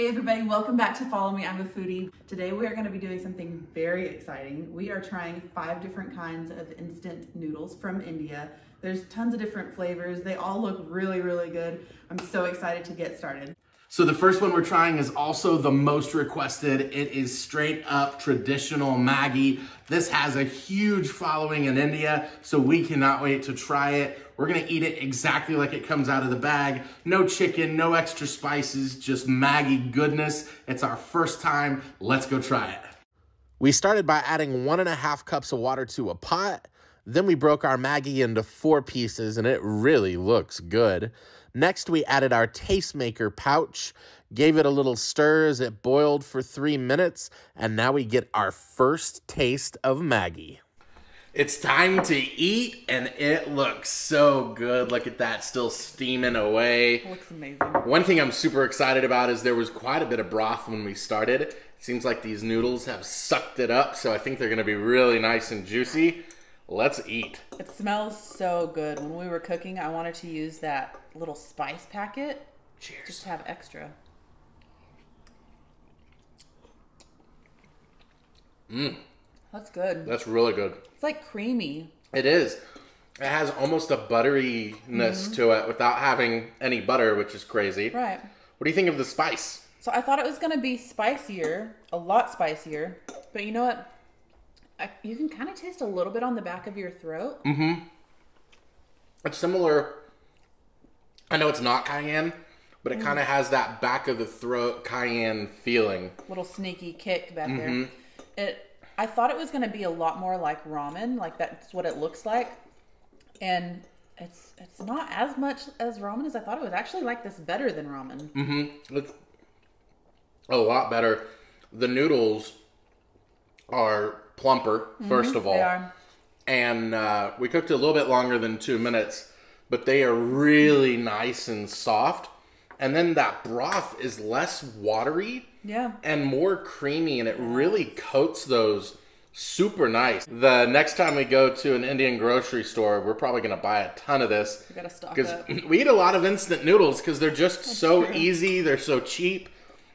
Hey everybody, welcome back to Follow Me, I'm a foodie. Today we are gonna be doing something very exciting. We are trying five different kinds of instant noodles from India. There's tons of different flavors. They all look really, really good. I'm so excited to get started. So the first one we're trying is also the most requested. It is straight up traditional Maggi. This has a huge following in India, so we cannot wait to try it. We're gonna eat it exactly like it comes out of the bag. No chicken, no extra spices, just Maggi goodness. It's our first time. Let's go try it. We started by adding one and a half cups of water to a pot. Then we broke our Maggi into four pieces and it really looks good. Next, we added our Tastemaker pouch, gave it a little stir as it boiled for three minutes, and now we get our first taste of Maggi. It's time to eat, and it looks so good. Look at that, still steaming away. It looks amazing. One thing I'm super excited about is there was quite a bit of broth when we started. It seems like these noodles have sucked it up, so I think they're gonna be really nice and juicy. Let's eat. It smells so good. When we were cooking, I wanted to use that little spice packet. Cheers. Just to have extra. Mmm. That's good. That's really good. It's like creamy. It is. It has almost a butteriness mm-hmm. to it without having any butter, which is crazy. Right. What do you think of the spice? So I thought it was going to be spicier, a lot spicier. But you know what? I, you can kind of taste a little bit on the back of your throat. Mm-hmm. It's similar. I know it's not cayenne, but it mm. kind of has that back of the throat cayenne feeling. Little sneaky kick back mm-hmm. there. It. I thought it was going to be a lot more like ramen, like that's what it looks like, and it's it's not as much as ramen as I thought it was. Actually, like this better than ramen. Mm-hmm. It's a lot better. The noodles are plumper, 1st mm-hmm, of all. And uh, we cooked it a little bit longer than two minutes, but they are really nice and soft. And then that broth is less watery yeah. and more creamy, and it really coats those super nice. The next time we go to an Indian grocery store, we're probably going to buy a ton of this. We got to stock Because we eat a lot of instant noodles because they're just That's so true. easy, they're so cheap.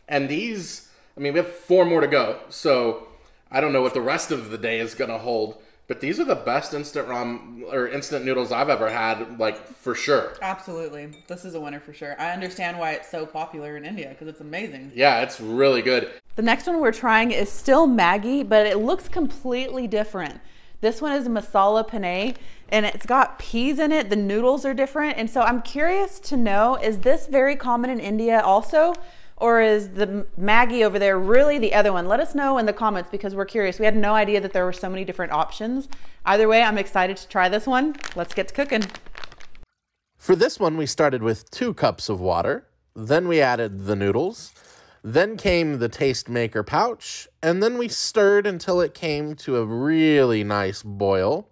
And these, I mean, we have four more to go. So I don't know what the rest of the day is going to hold. But these are the best instant ram or instant noodles I've ever had, like for sure. Absolutely, this is a winner for sure. I understand why it's so popular in India because it's amazing. Yeah, it's really good. The next one we're trying is still Maggi, but it looks completely different. This one is masala penne, and it's got peas in it. The noodles are different, and so I'm curious to know: is this very common in India also? Or is the Maggi over there really the other one? Let us know in the comments because we're curious. We had no idea that there were so many different options. Either way, I'm excited to try this one. Let's get to cooking. For this one, we started with two cups of water. Then we added the noodles. Then came the Tastemaker pouch. And then we stirred until it came to a really nice boil.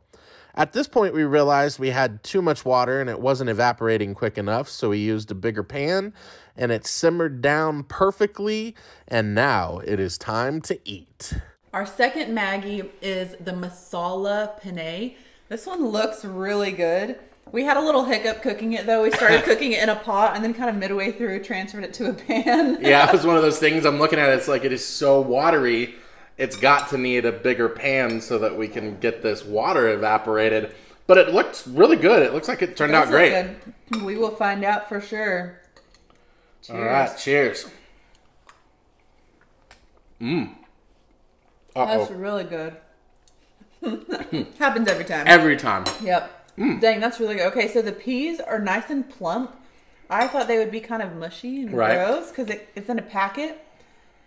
At this point, we realized we had too much water and it wasn't evaporating quick enough, so we used a bigger pan and it simmered down perfectly. And now it is time to eat. Our second Maggi is the masala penne. This one looks really good. We had a little hiccup cooking it though. We started cooking it in a pot and then kind of midway through transferred it to a pan. yeah, it was one of those things I'm looking at. It's like it is so watery. It's got to need a bigger pan so that we can get this water evaporated. But it looks really good. It looks like it turned it out great. We will find out for sure. Cheers. All right, cheers. Mmm. That's really good. Happens every time. Every time. Yep. Mm. Dang, that's really good. Okay, so the peas are nice and plump. I thought they would be kind of mushy and right. gross because it, it's in a packet,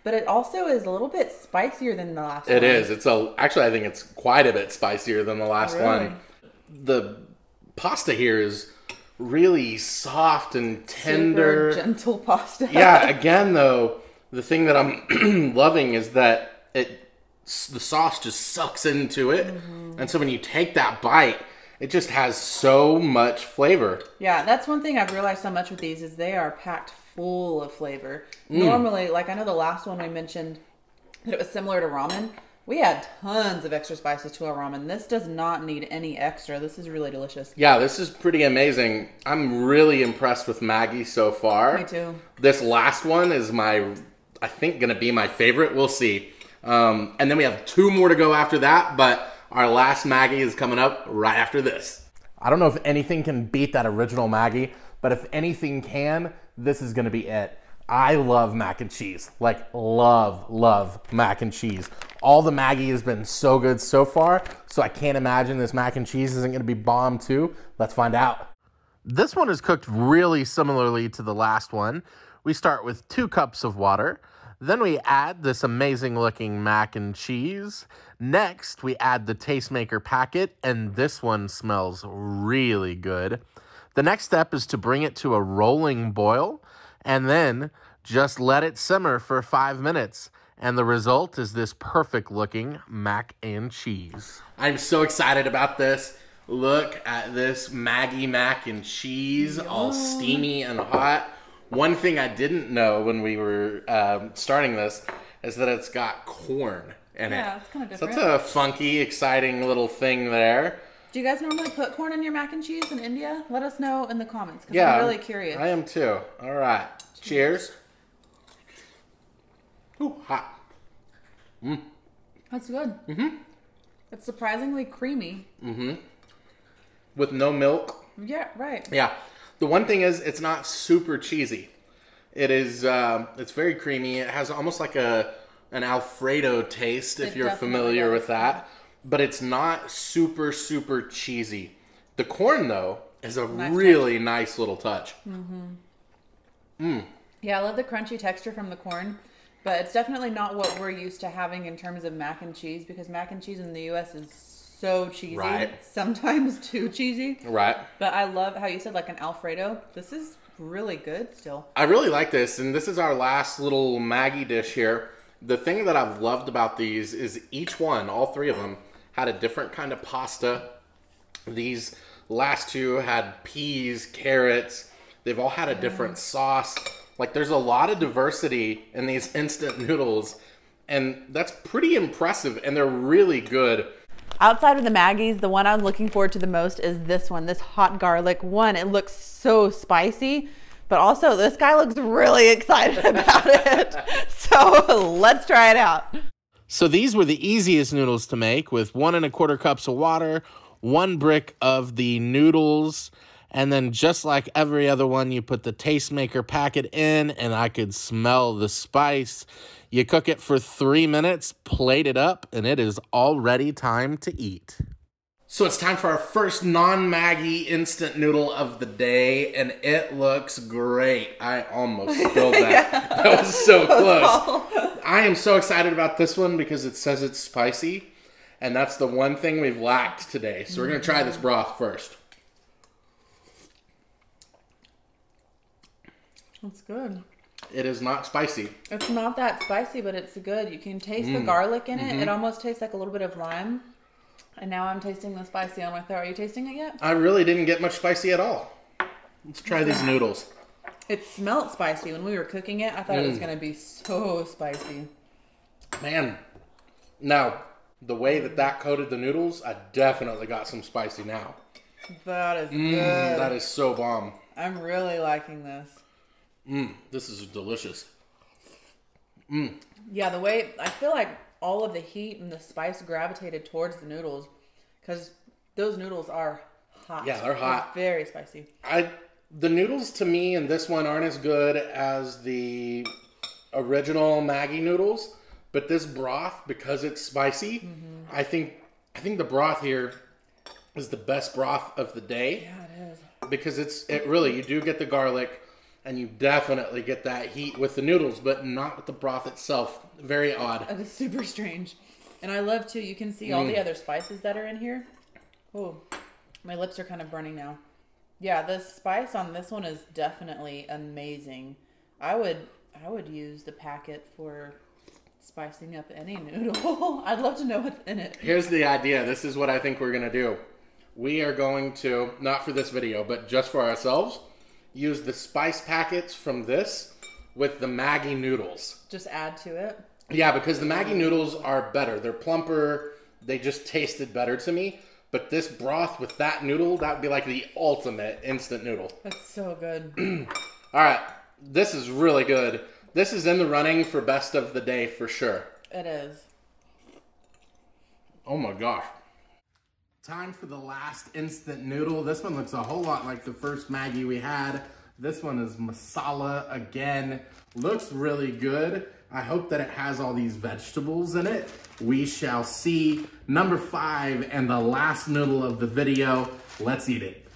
but it also is a little bit spicier than the last it one. It is. It's a actually I think it's quite a bit spicier than the last really? one. The pasta here is really soft and tender, Super gentle pasta. yeah. Again, though, the thing that I'm loving is that it the sauce just sucks into it, mm-hmm. and so when you take that bite, it just has so much flavor. Yeah, that's one thing I've realized so much with these is they are packed full of flavor. Mm. Normally, like I know the last one we mentioned that it was similar to ramen. We add tons of extra spices to our ramen. This does not need any extra. This is really delicious. Yeah, this is pretty amazing. I'm really impressed with Maggi so far. Me too. This last one is my I think, going to be my favorite. We'll see. Um, and then we have two more to go after that, but our last Maggi is coming up right after this. I don't know if anything can beat that original Maggi, but if anything can, this is going to be it. I love mac and cheese. Like, love, love mac and cheese. All the Maggi has been so good so far, so I can't imagine this mac and cheese isn't going to be bomb too. Let's find out. This one is cooked really similarly to the last one. We start with two cups of water. Then we add this amazing looking mac and cheese. Next, we add the Tastemaker packet, and this one smells really good. The next step is to bring it to a rolling boil and then just let it simmer for five minutes. And the result is this perfect looking mac and cheese. I'm so excited about this. Look at this Maggi mac and cheese, all steamy and hot. One thing I didn't know when we were um, starting this is that it's got corn in Yeah, it. Yeah, it's kinda So different. That's a funky, exciting little thing there. Do you guys normally put corn in your mac and cheese in India? Let us know in the comments because Yeah, I'm really curious. I am too. All right. Cheers. Ooh, hot. That's good. Mm-hmm. It's surprisingly creamy. With no milk. Yeah, right. Yeah. The one thing is, it's not super cheesy. It is. Um, it's very creamy. It has almost like a an Alfredo taste, if It you're familiar does. with that. But it's not super super cheesy. The corn though is a Nice really nice little touch. Yeah, I love the crunchy texture from the corn, but it's definitely not what we're used to having in terms of mac and cheese because mac and cheese in the U.S. is so cheesy, Right. sometimes too cheesy. Right. But I love how you said like an Alfredo. This is really good still. I really like this, and this is our last little Maggi dish here. The thing that I've loved about these is each one, all three of them, had a different kind of pasta. These last two had peas, carrots. They've all had a different mm. sauce. Like, there's a lot of diversity in these instant noodles, and that's pretty impressive, and they're really good. Outside of the Maggi's, the one I'm looking forward to the most is this one, this hot garlic one. It looks so spicy, but also this guy looks really excited about it. So let's try it out. So these were the easiest noodles to make with one and a quarter cups of water, one brick of the noodles, and then just like every other one, you put the tastemaker packet in, and I could smell the spice. You cook it for three minutes, plate it up, and it is already time to eat. So it's time for our first non-Maggi instant noodle of the day, and it looks great. I almost spilled that. That was so close. I am so excited about this one because it says it's spicy, and that's the one thing we've lacked today. So we're gonna try this broth first. That's good. It is not spicy. It's not that spicy, but it's good. You can taste the mm. garlic in it. It mm-hmm. almost tastes like a little bit of lime. And now I'm tasting the spicy on my throat. Are you tasting it yet? I really didn't get much spicy at all. Let's try these noodles. It smelled spicy when we were cooking it. I thought it was mm. going to be so spicy. Man, now the way that that coated the noodles, I definitely got some spicy now. That is Mm, good. that is so bomb. I'm really liking this. Mm, this is delicious. Yeah, the way I feel like all of the heat and the spice gravitated towards the noodles because those noodles are hot. Yeah, they're hot. very spicy. I the noodles to me in this one aren't as good as the original Maggi noodles, but this broth because it's spicy, I think I think the broth here is the best broth of the day Yeah, it is. because it's it really you do get the garlic and you definitely get that heat with the noodles, but not with the broth itself. Very odd. It is super strange. And I love too, you can see all Mm. the other spices that are in here. Oh, my lips are kind of burning now. Yeah, the spice on this one is definitely amazing. I would I would use the packet for spicing up any noodle. I'd love to know what's in it. Here's the idea. This is what I think we're gonna do. We are going to not for this video, but just for ourselves, use the spice packets from this with the Maggi noodles. Just add to it. Yeah, because the Maggi noodles are better. They're plumper. They just tasted better to me. But this broth with that noodle, that would be like the ultimate instant noodle. That's so good. All right, this is really good. This is in the running for best of the day for sure. It is. Oh my gosh. Time for the last instant noodle. This one looks a whole lot like the first Maggi we had. This one is masala again. Looks really good. I hope that it has all these vegetables in it. We shall see. Number five and the last noodle of the video. Let's eat it.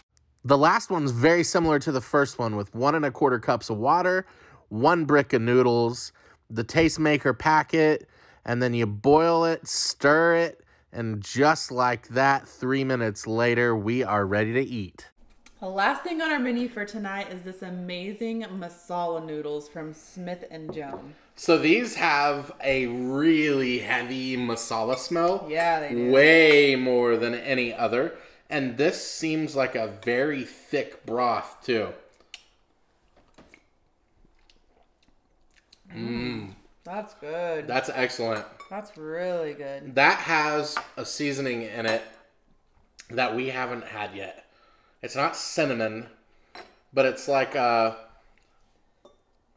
The last one's very similar to the first one with one and a quarter cups of water, one brick of noodles, the Tastemaker packet, and then you boil it, stir it, and just like that, three minutes later, we are ready to eat. The last thing on our menu for tonight is this amazing masala noodles from Smith and Jones. So these have a really heavy masala smell. Yeah, they do. Way more than any other. And this seems like a very thick broth too. Mmm. That's good. That's excellent. That's really good. That has a seasoning in it that we haven't had yet. It's not cinnamon, but it's like uh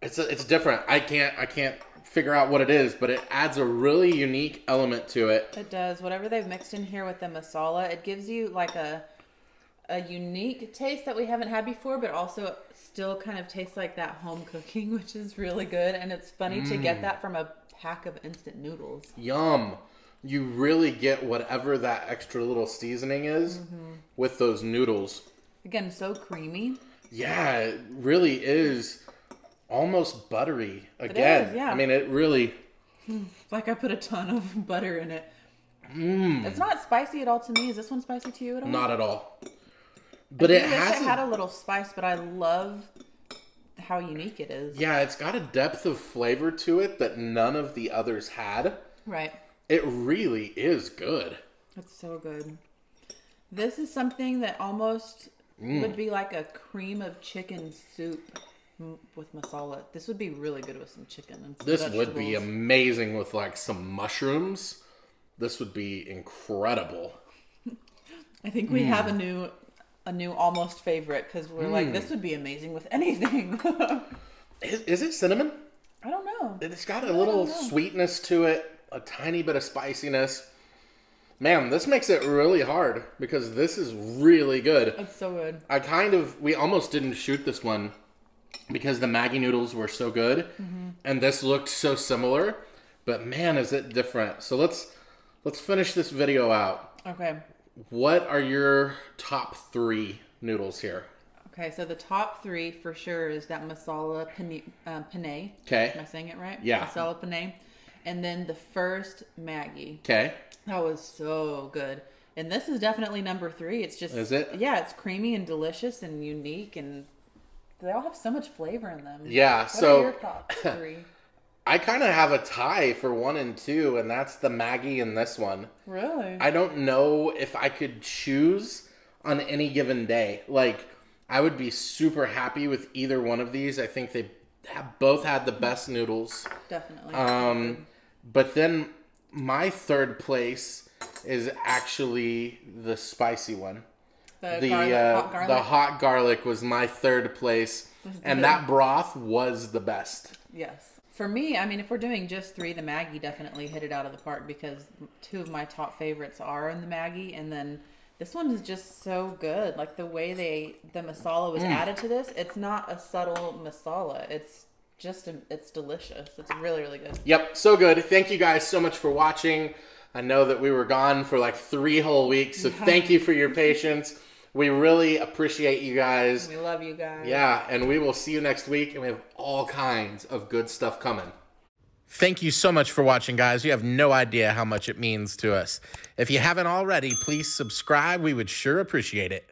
it's it's different. I can't I can't figure out what it is, but it adds a really unique element to it. It does. Whatever they've mixed in here with the masala, it gives you like a a unique taste that we haven't had before, but also still kind of tastes like that home cooking, which is really good. And it's funny to get that from a pack of instant noodles. Yum. You really get whatever that extra little seasoning is mm-hmm. with those noodles. Again, so creamy. Yeah, it really is almost buttery again. yeah. I mean, it really Like I put a ton of butter in it. Mm. It's not spicy at all to me. Is this one spicy to you at all? not at all. But I it wish has it had a little spice, but I love how unique it is. Yeah, it's got a depth of flavor to it that none of the others had. Right. It really is good. It's so good. This is something that almost Mm. would be like a cream of chicken soup with masala. This would be really good with some chicken and some This would be amazing with like some mushrooms. This would be incredible. I think we Mm. have a new a new almost favorite because we're like this hmm. would be amazing with anything. Is, is it cinnamon? I don't know. It's got a little sweetness to it, a tiny bit of spiciness. Man, this makes it really hard because this is really good. It's so good. I kind of we almost didn't shoot this one because the Maggi noodles were so good mm-hmm. and this looked so similar, but man is it different. So let's let's finish this video out. Okay. What are your top 3 noodles here? Okay, so the top three for sure is that masala penne. Uh, penne. Okay. Am I saying it right? Yeah. Masala penne. And then the first Maggi. Okay. That was so good. And this is definitely number three. It's just Is it? Yeah, it's creamy and delicious and unique and they all have so much flavor in them. Yeah, What so are your top three? I kind of have a tie for 1 and 2 and that's the Maggi in this one. really? I don't know if I could choose on any given day. Like, I would be super happy with either one of these. I think they have both had the best noodles. definitely. Um, but then my third place is actually the spicy one. the The garlic, uh, hot the hot garlic was my third place, and that broth was the best. Yes. For me, I mean, if we're doing just three, the Maggi definitely hit it out of the park because two of my top favorites are in the Maggi, and then this one is just so good. Like the way they the masala was mm. added to this, it's not a subtle masala. It's just a, it's delicious. It's really really good. Yep, so good. Thank you guys so much for watching. I know that we were gone for like three whole weeks, so thank you for your patience. We really appreciate you guys. We love you guys. Yeah, and we will see you next week, and we have all kinds of good stuff coming. Thank you so much for watching, guys. You have no idea how much it means to us. If you haven't already, please subscribe. We would sure appreciate it.